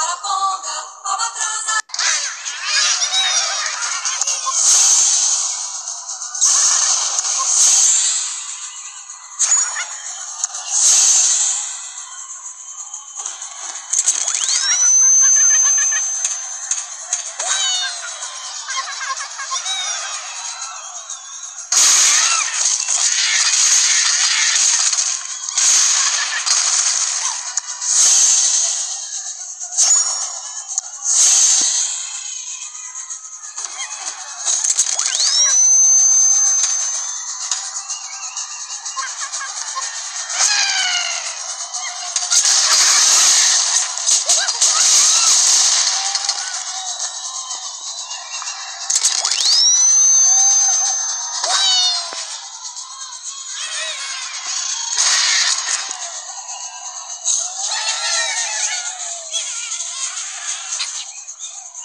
Arapon.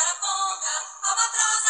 araponga, albatroz,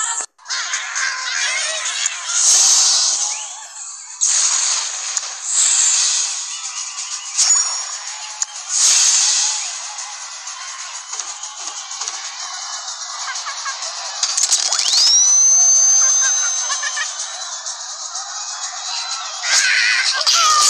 Okay.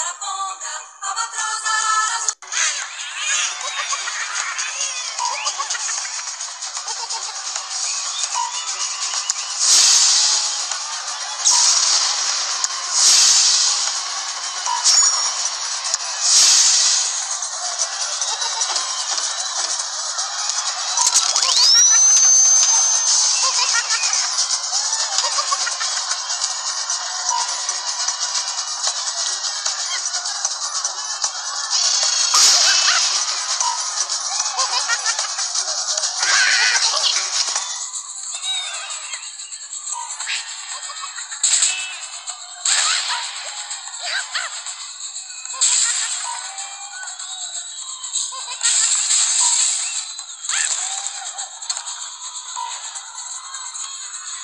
Araponga, albatroz, araras...